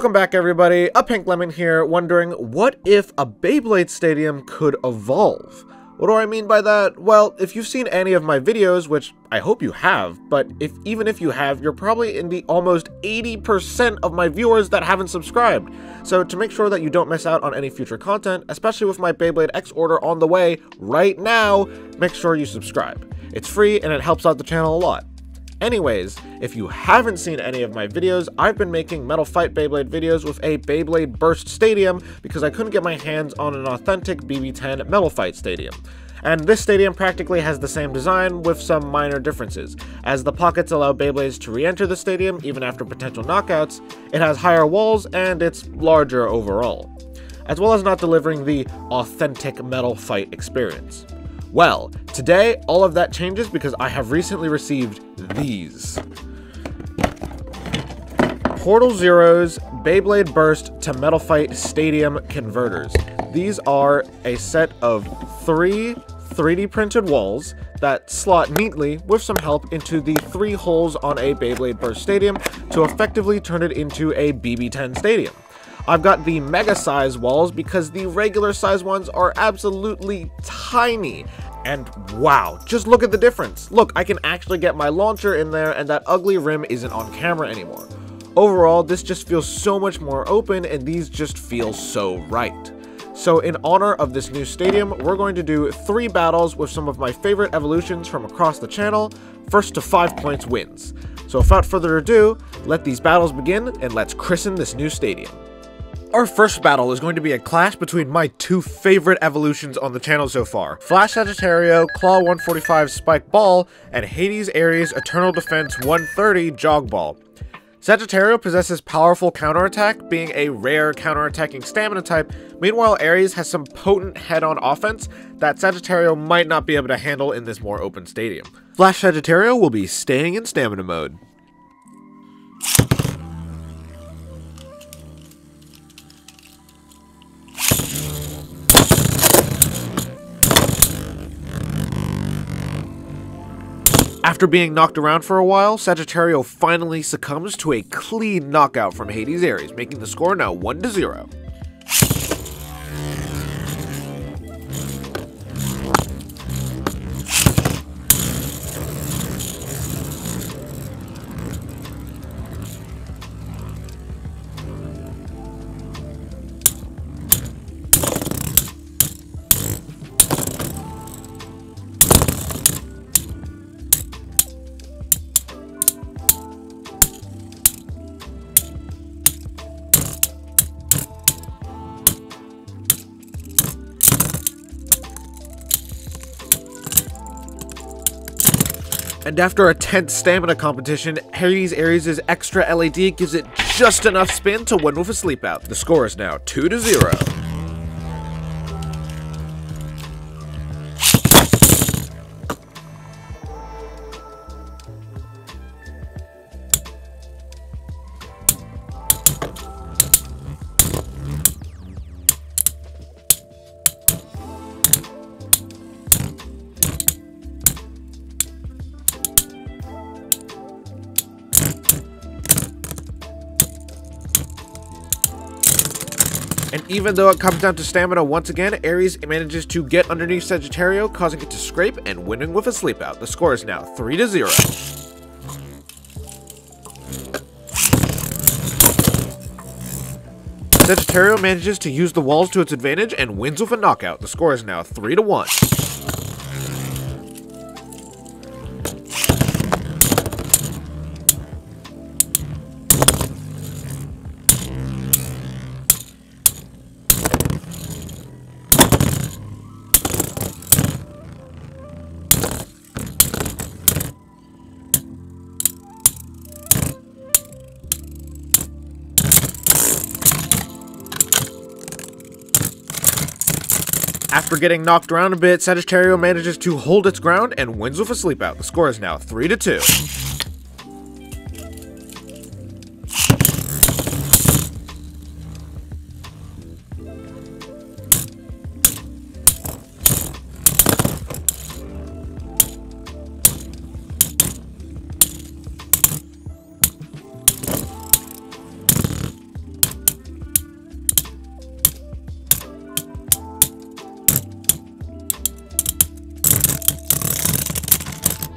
Welcome back everybody, a Pink Lemon here, wondering what if a Beyblade Stadium could evolve? What do I mean by that? Well, if you've seen any of my videos, which I hope you have, but if even if you have, you're probably in the almost 80% of my viewers that haven't subscribed. So to make sure that you don't miss out on any future content, especially with my Beyblade X order on the way right now, make sure you subscribe. It's free and it helps out the channel a lot. Anyways, if you haven't seen any of my videos, I've been making Metal Fight Beyblade videos with a Beyblade Burst Stadium because I couldn't get my hands on an authentic BB10 Metal Fight Stadium. And this stadium practically has the same design with some minor differences. As the pockets allow Beyblades to re-enter the stadium even after potential knockouts, it has higher walls and it's larger overall, as well as not delivering the authentic Metal Fight experience. Well, today all of that changes because I have recently received these. Portal Zero's Beyblade Burst to Metal Fight Stadium Converters. These are a set of three 3D printed walls that slot neatly, with some help, into the three holes on a Beyblade Burst Stadium to effectively turn it into a BB-10 stadium. I've got the mega size walls because the regular size ones are absolutely tiny. And wow, just look at the difference. Look, I can actually get my launcher in there and that ugly rim isn't on camera anymore. Overall, this just feels so much more open and these just feel so right. So in honor of this new stadium, we're going to do three battles with some of my favorite evolutions from across the channel. First to five points wins. So without further ado, let these battles begin and let's christen this new stadium. Our first battle is going to be a clash between my two favorite evolutions on the channel so far. Flash Sagittario, Claw 145 Spike Ball, and Hades Aries Eternal Defense 130 Jog Ball. Sagittario possesses powerful counterattack, being a rare counterattacking stamina type, meanwhile Aries has some potent head-on offense that Sagittario might not be able to handle in this more open stadium. Flash Sagittario will be staying in stamina mode. After being knocked around for a while, Sagittario finally succumbs to a clean knockout from Hades Aries, making the score now 1 And after a tense stamina competition, Hades Aries' extra LED gives it just enough spin to win with a sleep out. The score is now 2 to 0. And even though it comes down to stamina once again, Aries manages to get underneath Sagittario, causing it to scrape and winning with a sleep out. The score is now 3 to 0. Sagittario manages to use the walls to its advantage and wins with a knockout. The score is now 3 to 1. After getting knocked around a bit, Sagittario manages to hold its ground and wins with a sleep out. The score is now 3 to 2.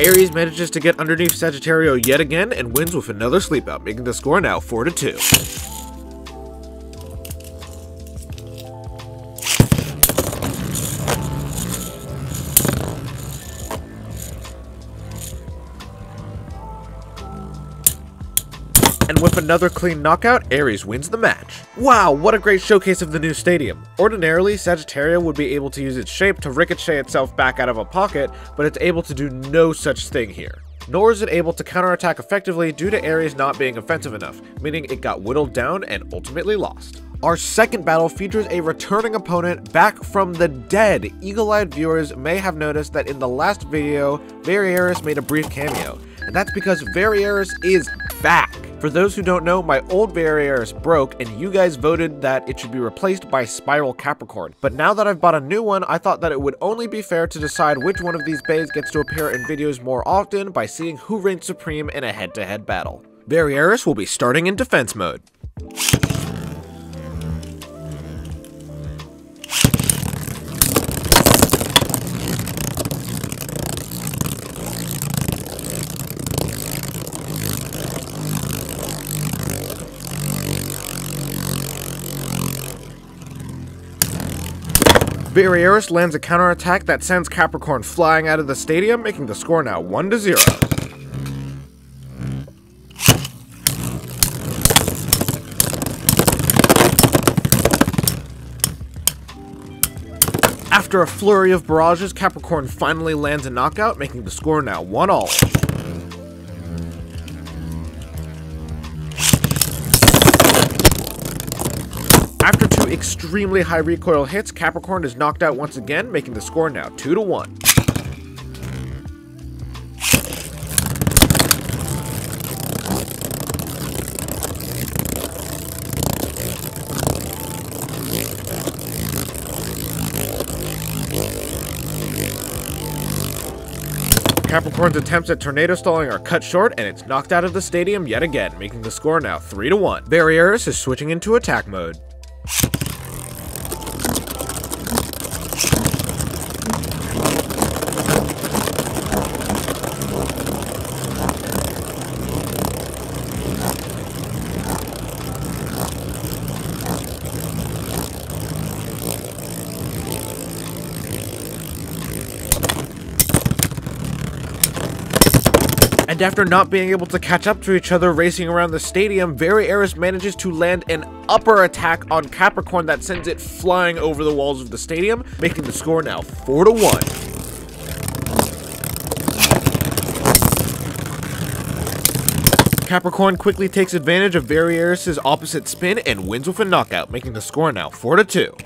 Aries manages to get underneath Sagittario yet again and wins with another sleep out, making the score now 4 And with another clean knockout, Aries wins the match. Wow, what a great showcase of the new stadium. Ordinarily, Sagittario would be able to use its shape to ricochet itself back out of a pocket, but it's able to do no such thing here. Nor is it able to counterattack effectively due to Aries not being offensive enough, meaning it got whittled down and ultimately lost. Our second battle features a returning opponent back from the dead. Eagle-eyed viewers may have noticed that in the last video, Variares made a brief cameo, and that's because Variares is back. For those who don't know, my old Variares broke and you guys voted that it should be replaced by Spiral Capricorn. But now that I've bought a new one, I thought that it would only be fair to decide which one of these bays gets to appear in videos more often by seeing who reigns supreme in a head-to-head -head battle. Variares will be starting in defense mode. Variares lands a counterattack that sends Capricorn flying out of the stadium, making the score now 1 to 0. After a flurry of barrages, Capricorn finally lands a knockout, making the score now 1 all. Extremely high recoil hits, Capricorn is knocked out once again, making the score now 2 to 1. Capricorn's attempts at tornado stalling are cut short, and it's knocked out of the stadium yet again, making the score now 3 to 1. Variares is switching into attack mode. And after not being able to catch up to each other racing around the stadium, Variares manages to land an upper attack on Capricorn that sends it flying over the walls of the stadium, making the score now 4 to 1. Capricorn quickly takes advantage of Variares' opposite spin and wins with a knockout, making the score now 4 to 2.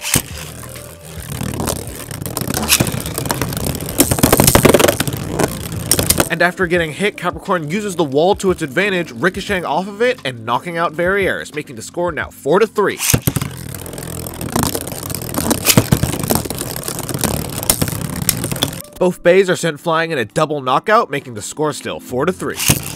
And after getting hit, Capricorn uses the wall to its advantage, ricocheting off of it and knocking out Variares, making the score now 4 to 3. Both bays are sent flying in a double knockout, making the score still 4 to 3.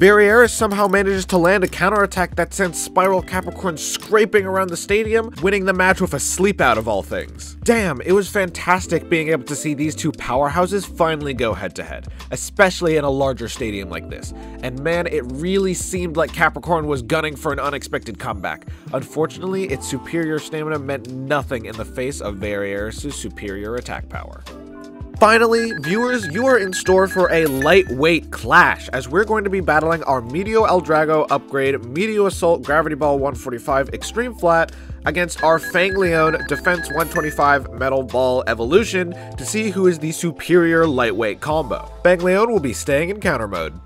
Variares somehow manages to land a counterattack that sends Spiral Capricorn scraping around the stadium, winning the match with a sleep out of all things. Damn, it was fantastic being able to see these two powerhouses finally go head to head, especially in a larger stadium like this. And man, it really seemed like Capricorn was gunning for an unexpected comeback. Unfortunately, its superior stamina meant nothing in the face of Variares' superior attack power. Finally, viewers, you are in store for a lightweight clash, as we're going to be battling our Meteo L-Drago upgrade Meteo Assault Gravity Ball 145 Extreme Flat against our Fang Leone Defense 125 Metal Ball Evolution to see who is the superior lightweight combo. Fang Leone will be staying in counter mode.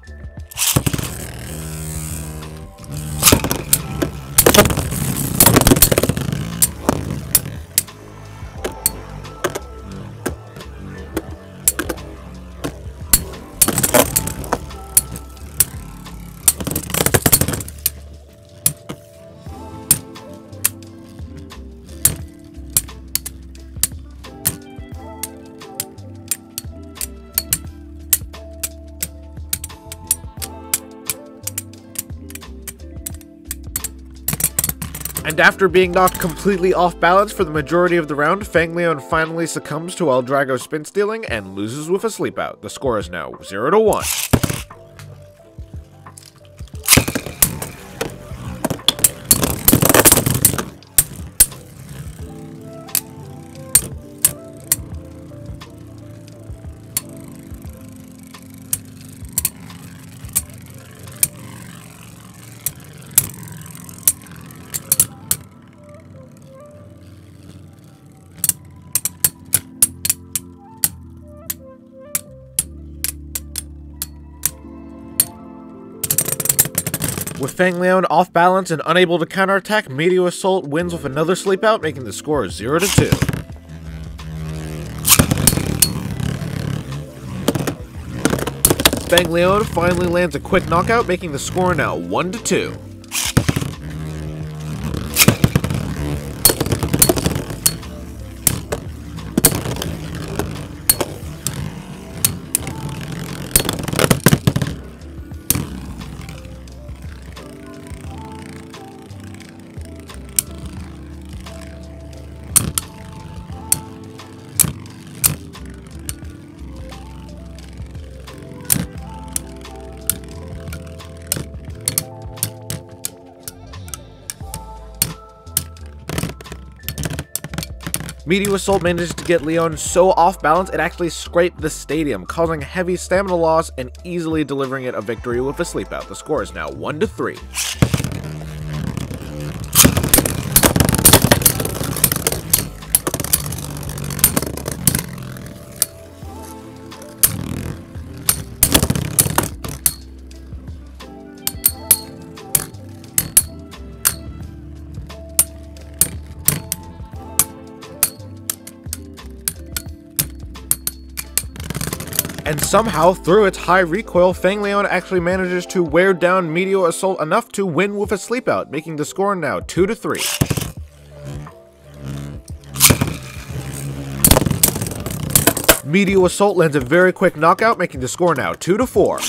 And after being knocked completely off balance for the majority of the round, Fang Leone finally succumbs to L-Drago spin stealing and loses with a sleep out. The score is now 0 to 1. With Fang Leone off balance and unable to counterattack, Meteo Assault wins with another sleep out, making the score 0 to 2. Fang Leone finally lands a quick knockout, making the score now 1 to 2. Meteo Assault managed to get Leone so off balance it actually scraped the stadium, causing heavy stamina loss and easily delivering it a victory with a sleepout. The score is now 1 And somehow, through its high recoil, Fang Leone actually manages to wear down Meteo Assault enough to win with a sleepout, making the score now 2 to 3. Meteo Assault lands a very quick knockout, making the score now 2 to 4.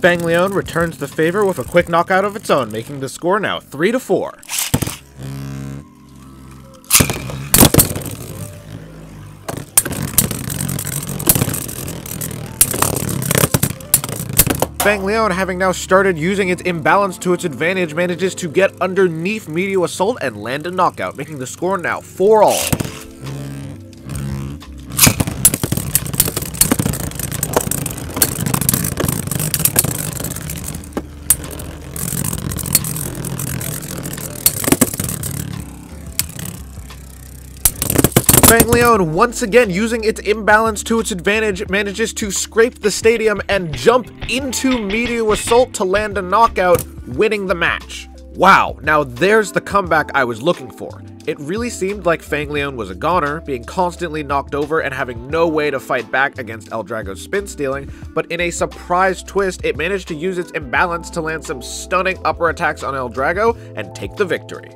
Fang Leone returns the favor with a quick knockout of its own, making the score now 3 to 4. Fang Leone, having now started using its imbalance to its advantage, manages to get underneath Meteo Assault and land a knockout, making the score now 4 all. Fang Leone, once again using its imbalance to its advantage, manages to scrape the stadium and jump into Meteo Assault to land a knockout, winning the match. Wow, now there's the comeback I was looking for. It really seemed like Fang Leone was a goner, being constantly knocked over and having no way to fight back against L-Drago's spin stealing, but in a surprise twist, it managed to use its imbalance to land some stunning upper attacks on L-Drago and take the victory.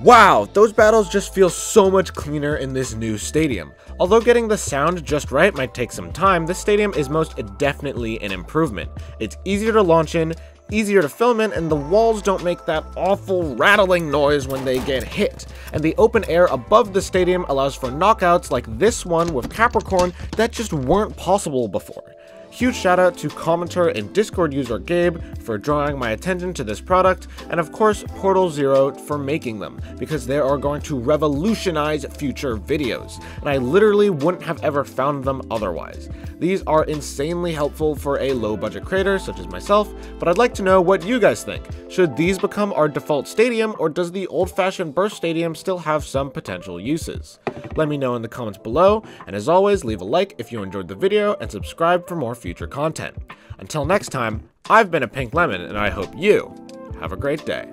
Wow, those battles just feel so much cleaner in this new stadium. Although getting the sound just right might take some time, this stadium is most definitely an improvement. It's easier to launch in, easier to film in, and the walls don't make that awful rattling noise when they get hit. And the open air above the stadium allows for knockouts like this one with Capricorn that just weren't possible before. Huge shout out to commenter and Discord user Gabe for drawing my attention to this product, and of course Portal Zero for making them, because they are going to revolutionize future videos, and I literally wouldn't have ever found them otherwise. These are insanely helpful for a low budget creator such as myself, but I'd like to know what you guys think. Should these become our default stadium, or does the old fashioned burst stadium still have some potential uses? Let me know in the comments below, and as always, leave a like if you enjoyed the video, and subscribe for more future future content. Until next time, I've been a Pink Lemon, and I hope you have a great day.